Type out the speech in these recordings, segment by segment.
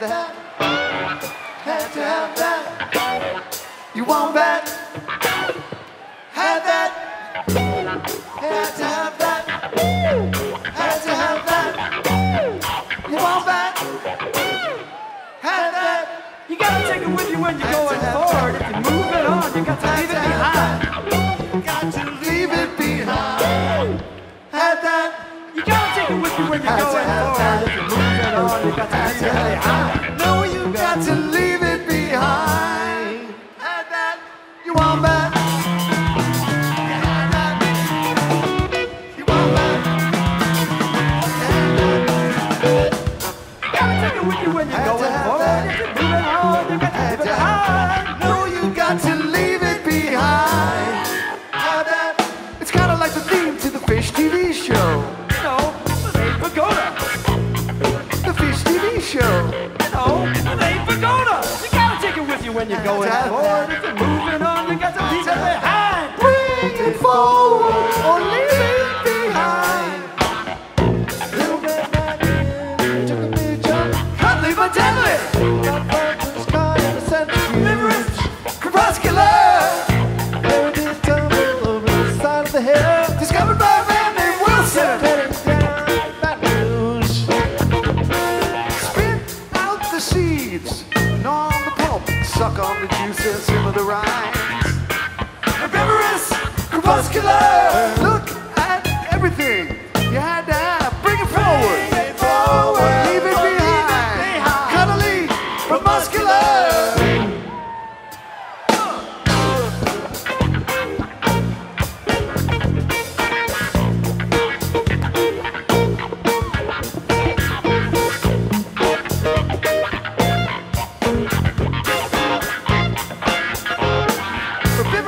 that.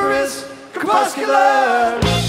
Herbivorous, crepuscular.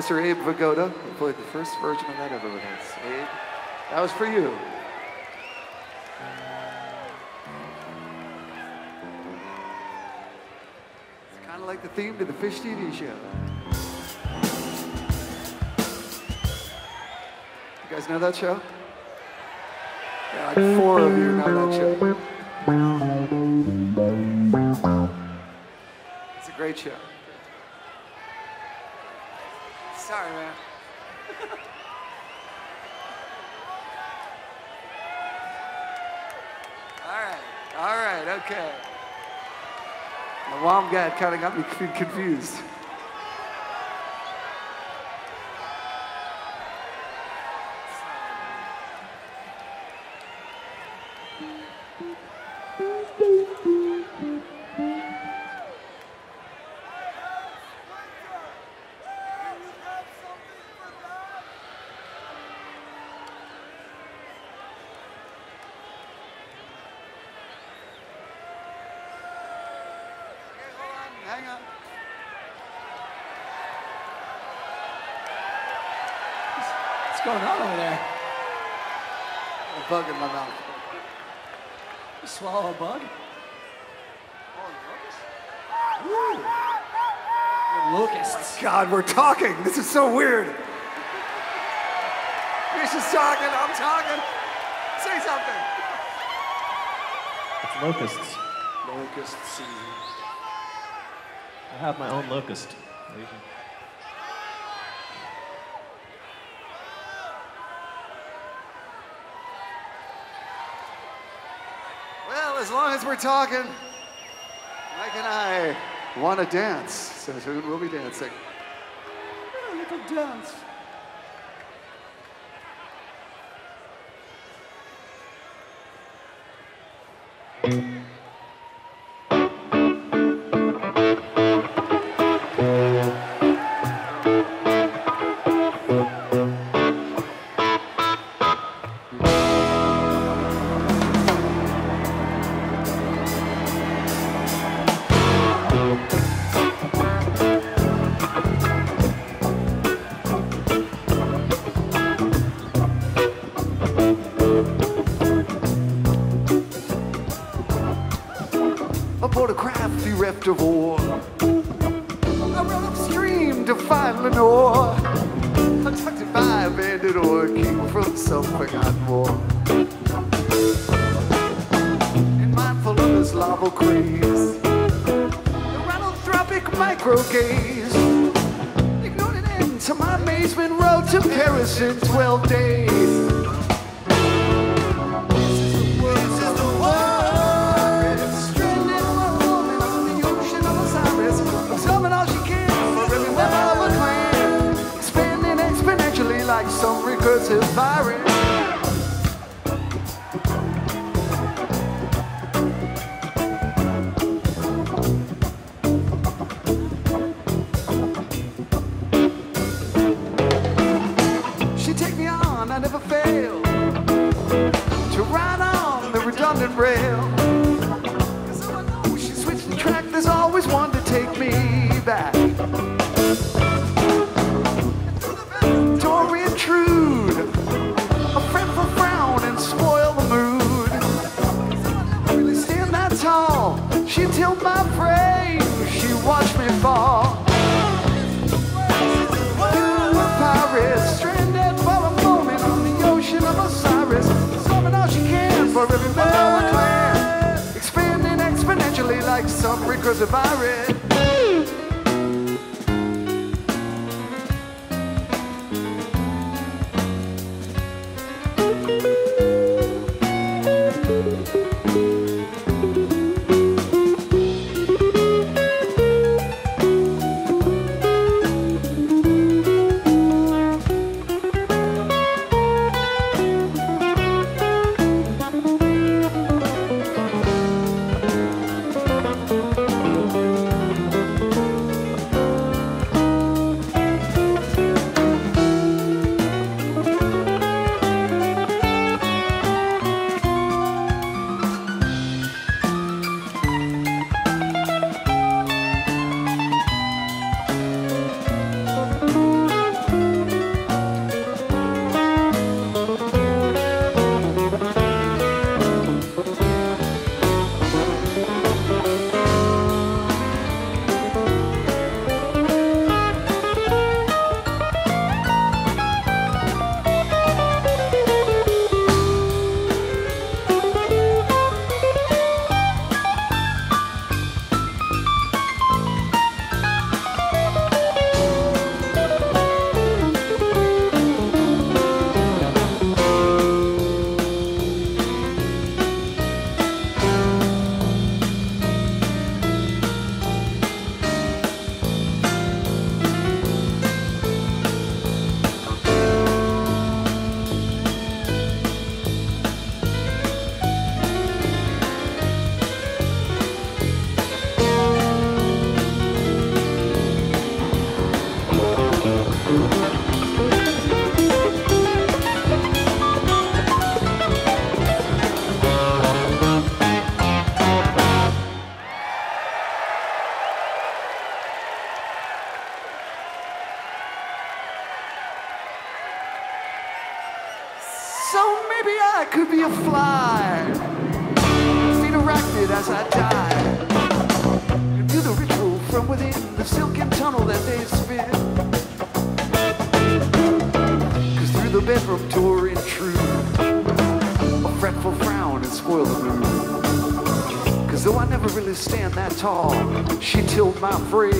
Mr. Abe Vigoda, who played the first version of that ever with us. Abe, that was for you. It's kind of like the theme to the Fish TV show. You guys know that show? Yeah, like four of you know that show. It's a great show. Kind of got me confused. What's going on over there? A bug in my mouth. You swallow a bug? Oh, Locusts. Oh, oh God, we're talking. This is so weird. Fish is talking. I'm talking. Say something. It's locusts. Locust season. I have my own locust. Well, as long as we're talking, Mike and I want to dance. So soon we'll be dancing. A little dance. aboard a tilled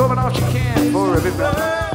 absorbing all you can. For every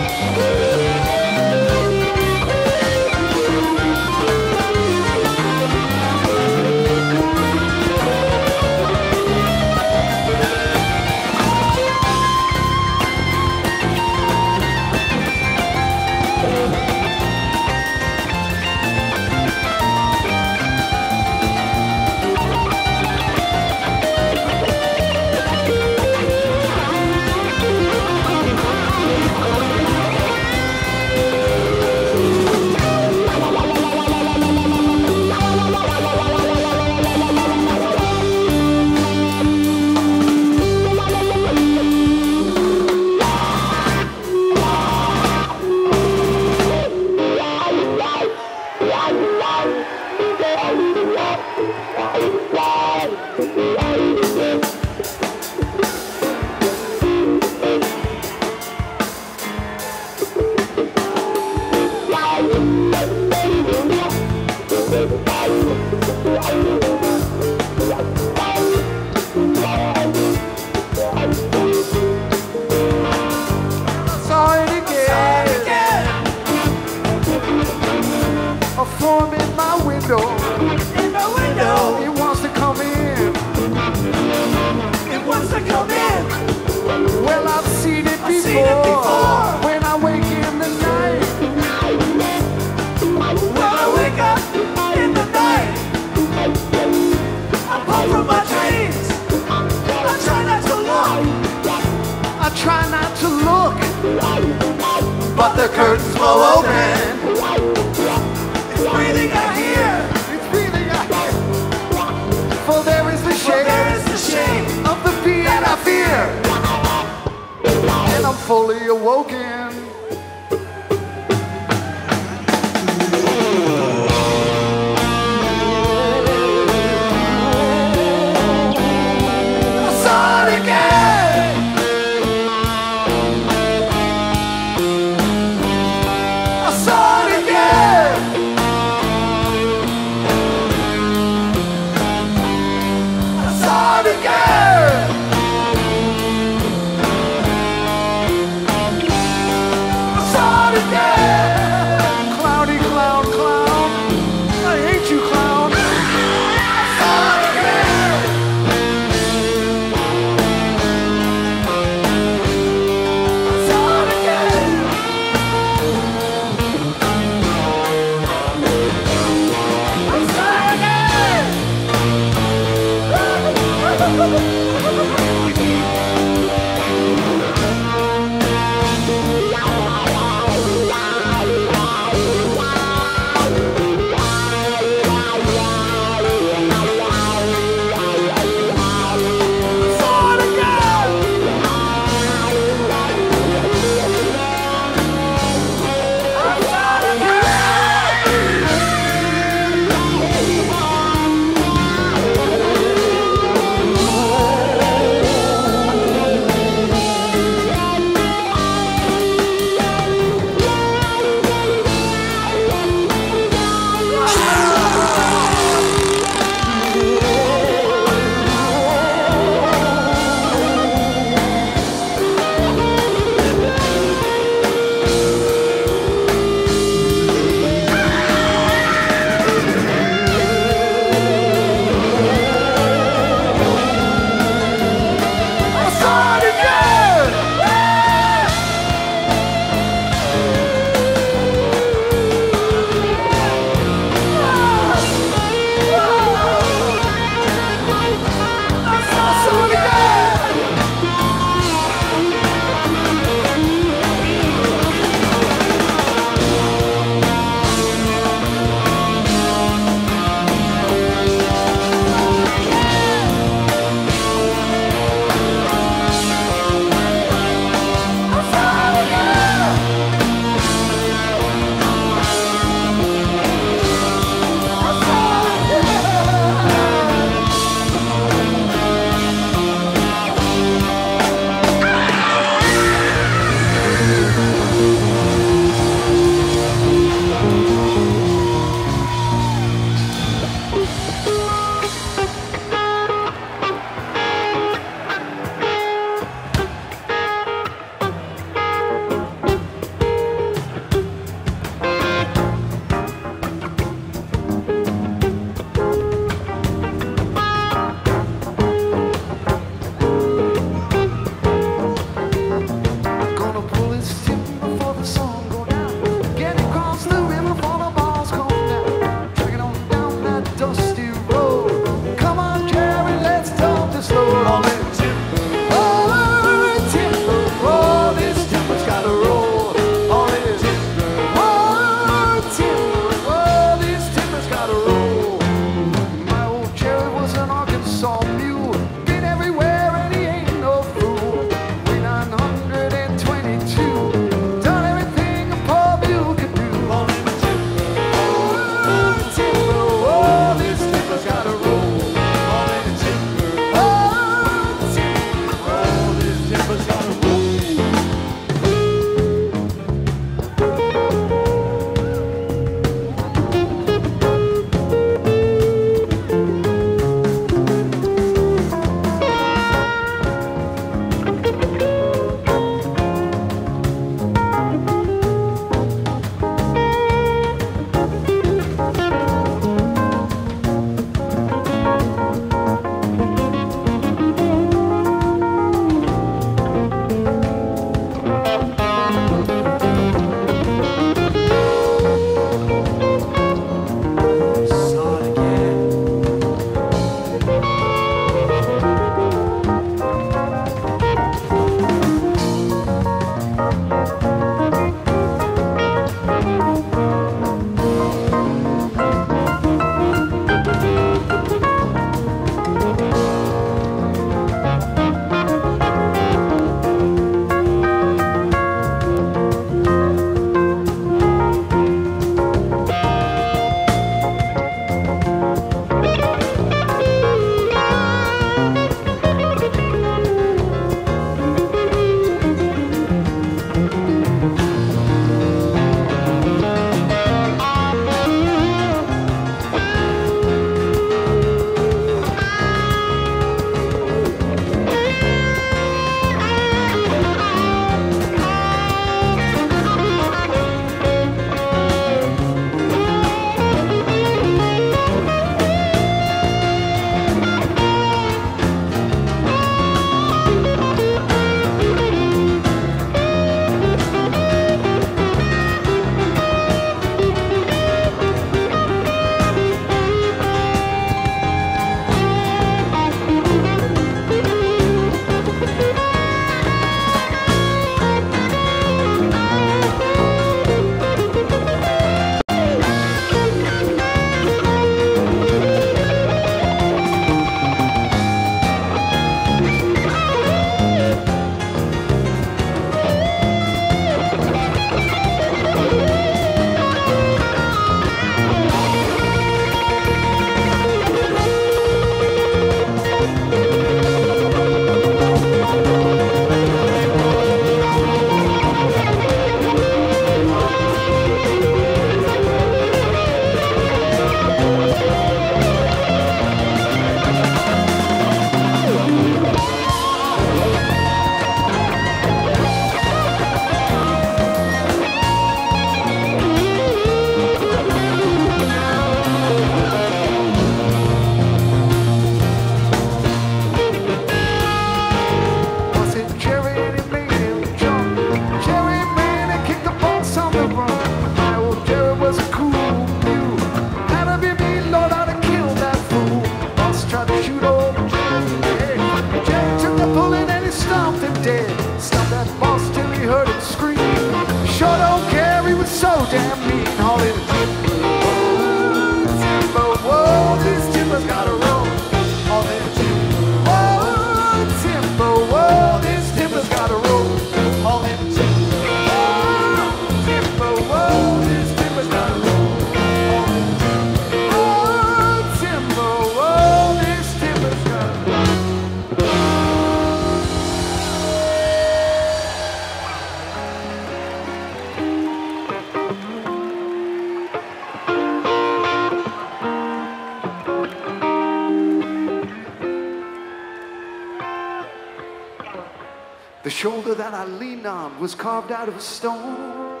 carved out of a stone.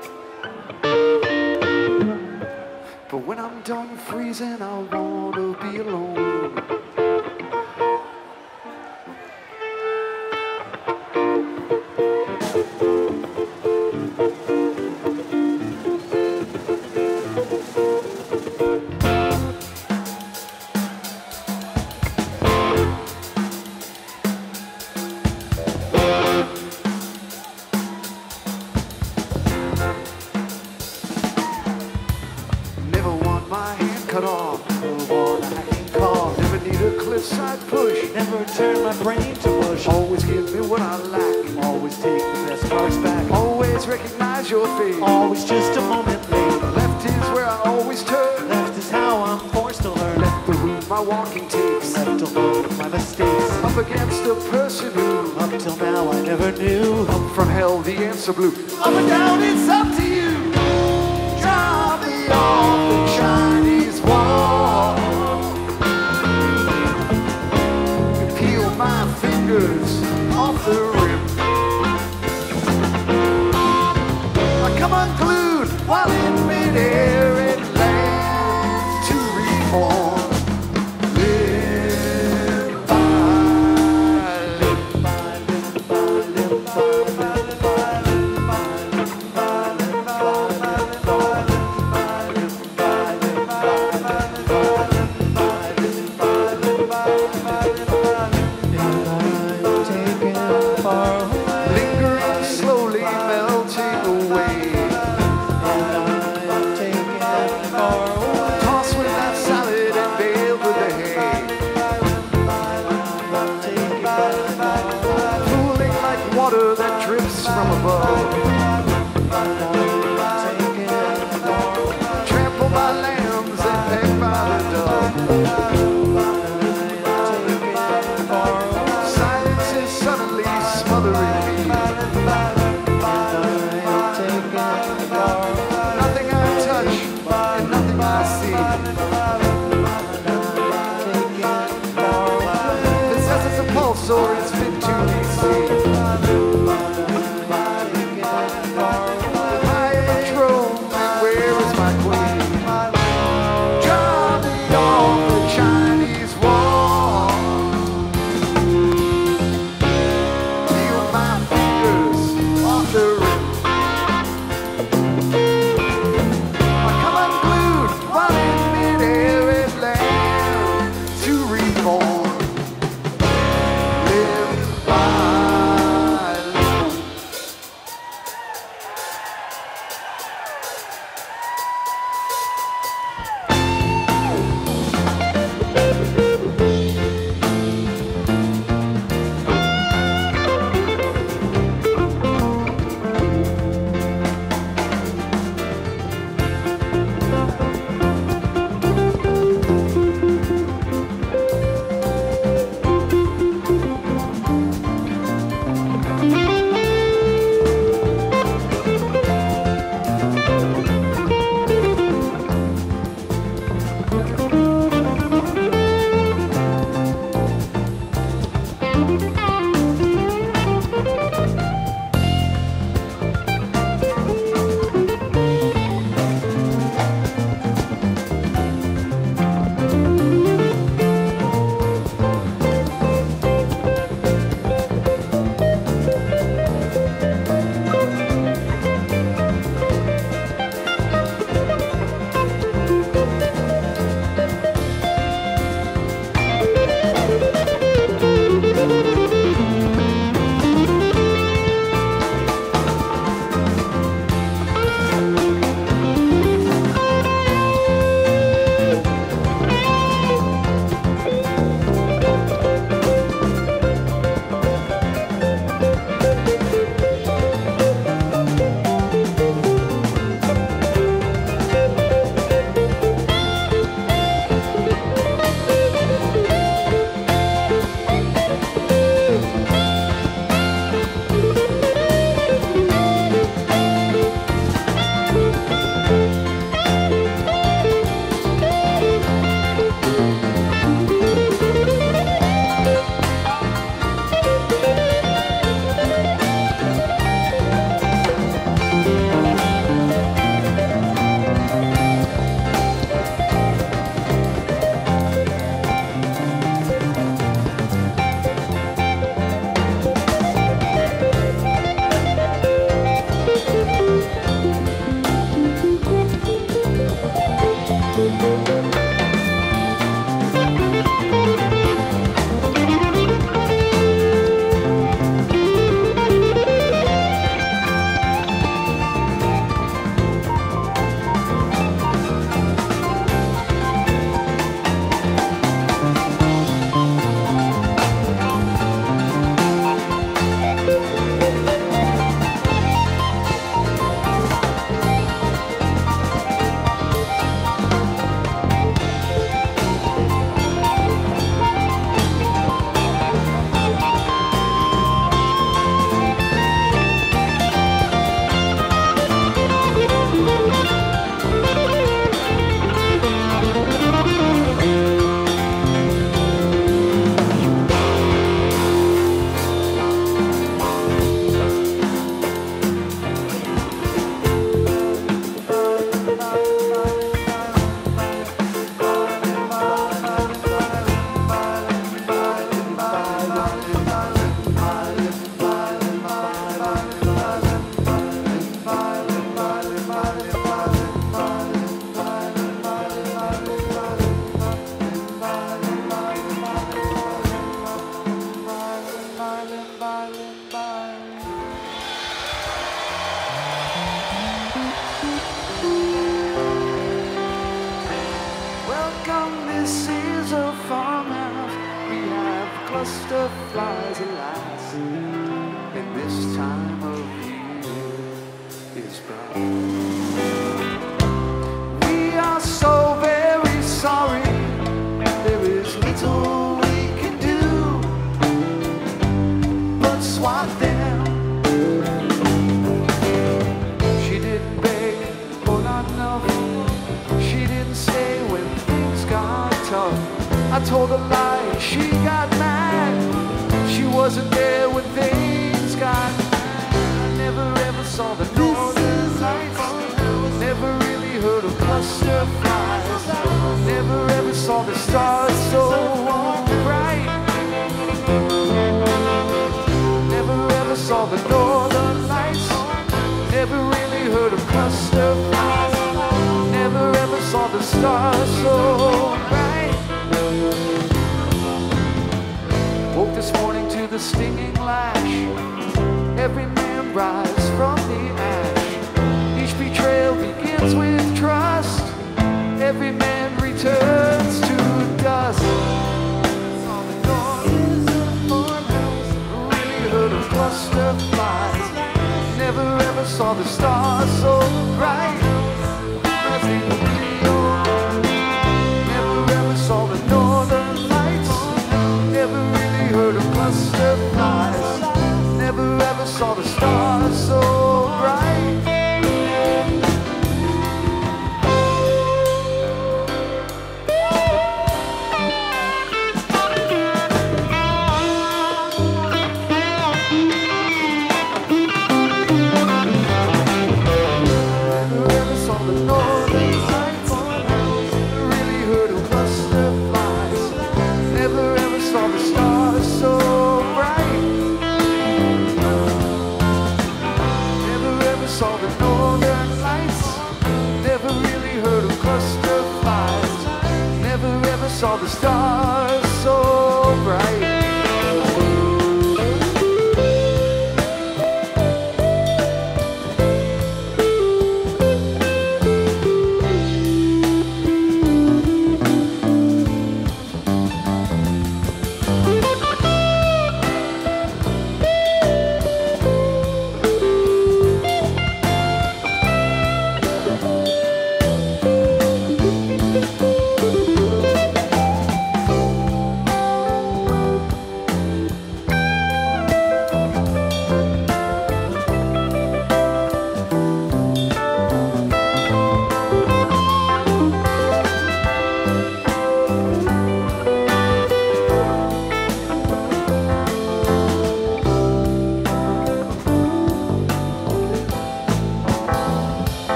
But when I'm done freezing, I won't.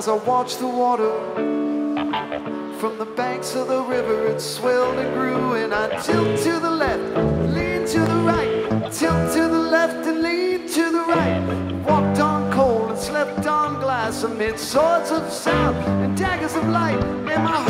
as I watched the water from the banks of the river. It swelled and grew, and I tilt to the left, lean to the right, tilt to the left, and lean to the right. Walked on cold and slept on glass amid swords of sound and daggers of light, and my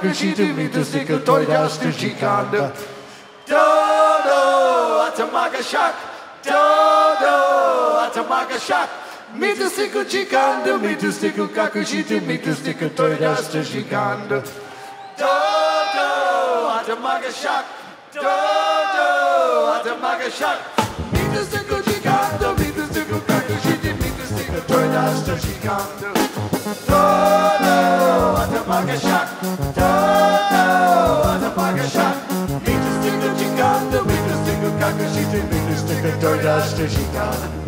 Atamakashi Dimitrisika Toidas Tuchikanda. Dodo Atamakashak. Dodo Atamakashak. Mitastiku chikanda, mitastiku kakushitu, mitastiku toidasta chikanda. Dodo Atamagashak. Dodo Atamagashak. Mitastiku chikanda, mitastiku kakushitu, mitastiku toidasta chikanda. Dodo pocket shot. Toto was a pocket shot. He a chick on the weakest stick cocker. She did make a door dash she gone.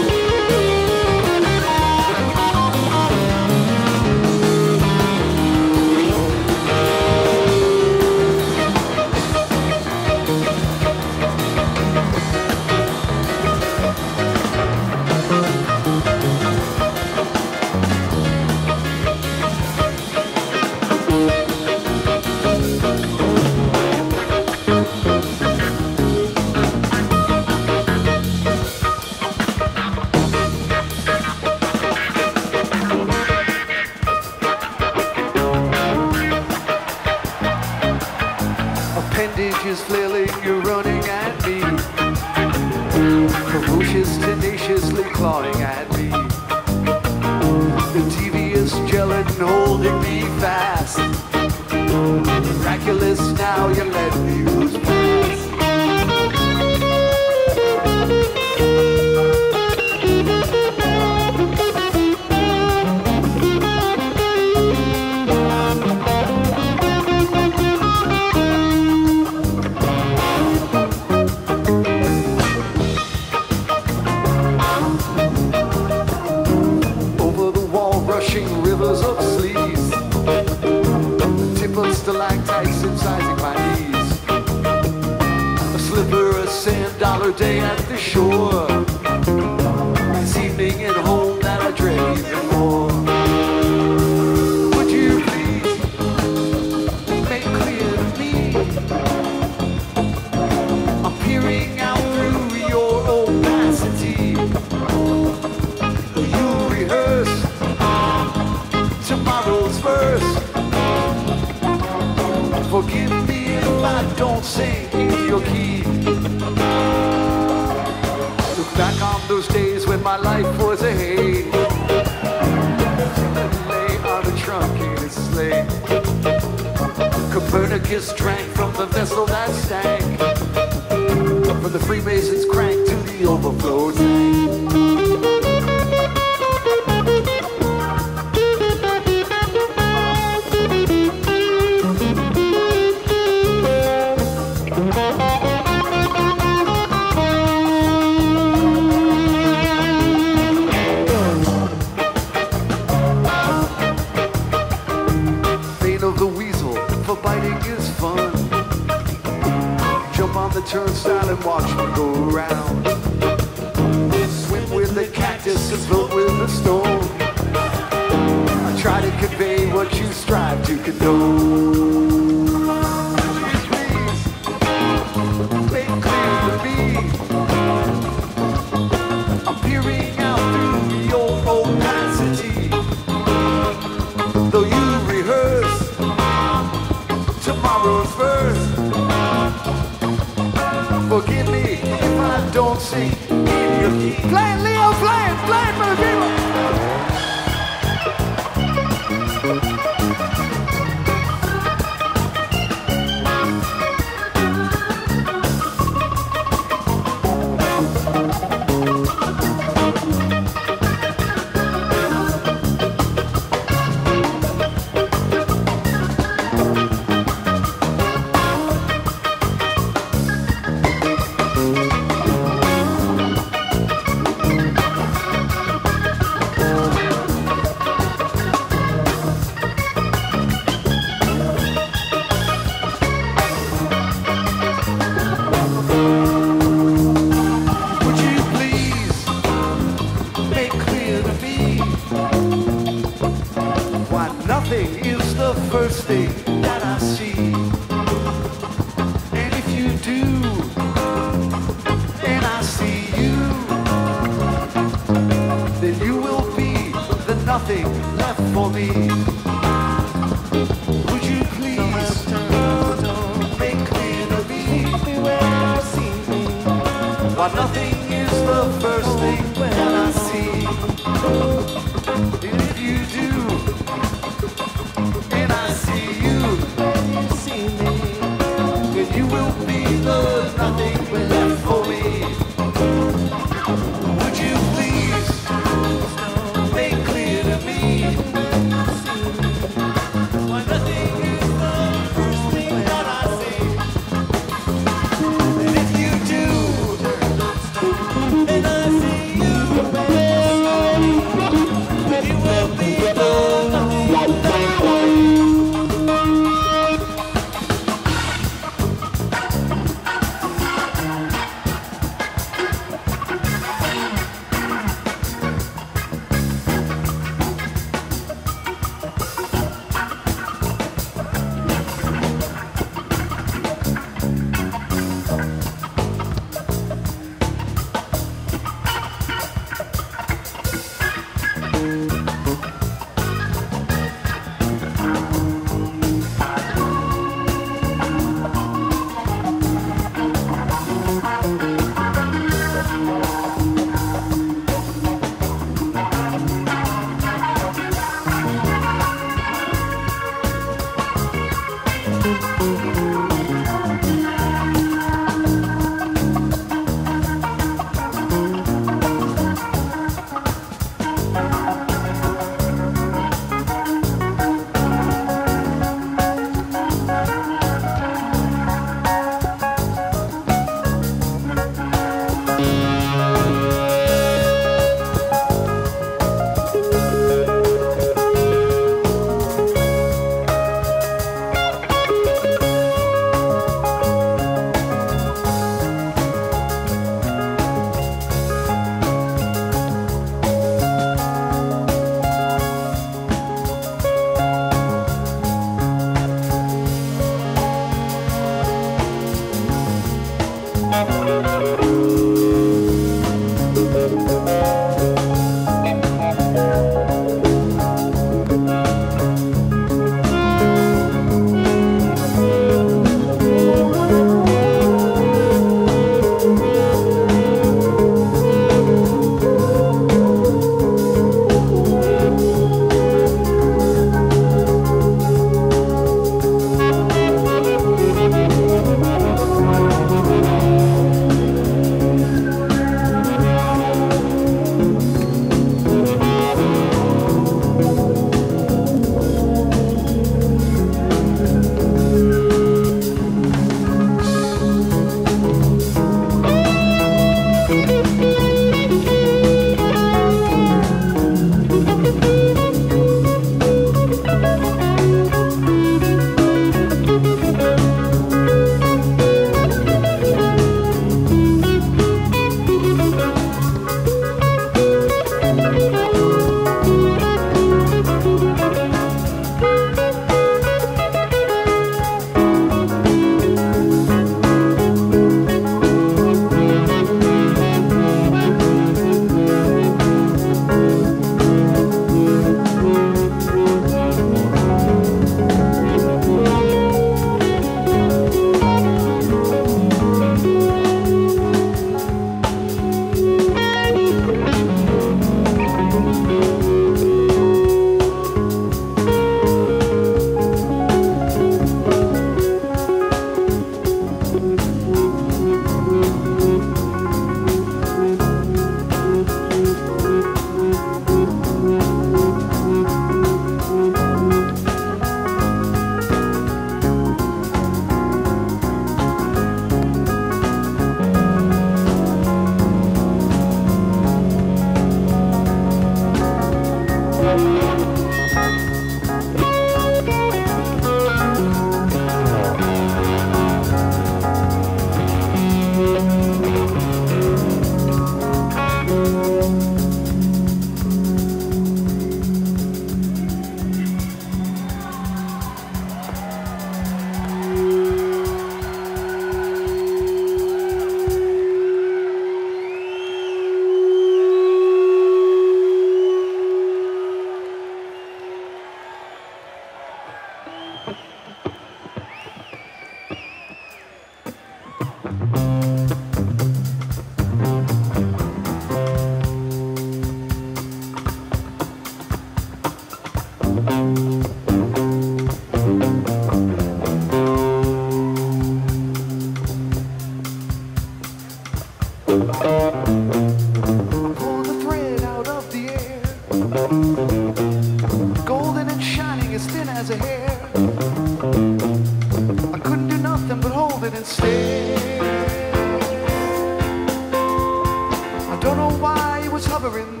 Don't know why it was hovering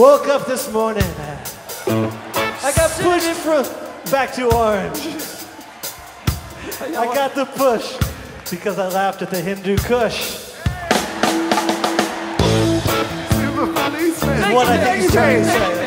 Woke up this morning. I got pushed from back to orange. I got the push because I laughed at the Hindu Kush. Super funny. What I think you say.